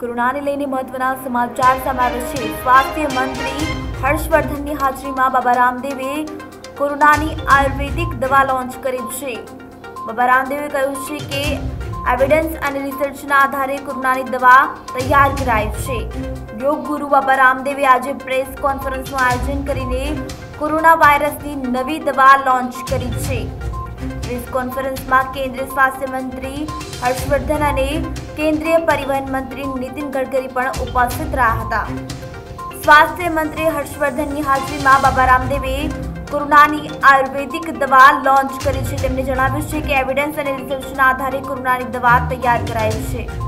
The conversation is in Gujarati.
કોરોનાને લઈને મહત્વના સમાચાર સામે છે. સ્વાસ્થ્ય મંત્રી હર્ષવર્ધનની હાજરીમાં બાબા રામદેવે કોરોનાની આયુર્વેદિક દવા લોન્ચ કરી છે. બાબા રામદેવે કહ્યું છે કે એવિડન્સ અને રિસર્ચના આધારે કોરોનાની દવા તૈયાર કરાઈ છે. યોગ ગુરુ બાબા રામદેવે આજે પ્રેસ કોન્ફરન્સનું આયોજન કરીને કોરોના વાયરસની નવી દવા લોન્ચ કરી છે. પ્રેસ કોન્ફરન્સમાં કેન્દ્રીય સ્વાસ્થ્ય મંત્રી હર્ષવર્ધન અને કેન્દ્રીય પરિવહન મંત્રી નીતિન ગડકરી પણ ઉપસ્થિત રહ્યા હતા. સ્વાસ્થ્ય મંત્રી હર્ષવર્ધનની હાજરીમાં બાબા રામદેવે કોરોનાની આયુર્વેદિક દવા લોન્ચ કરી છે. તેમણે જણાવ્યું છે કે એવિડન્સ અને રિસર્ચના આધારે કોરોનાની દવા તૈયાર કરાઈ છે.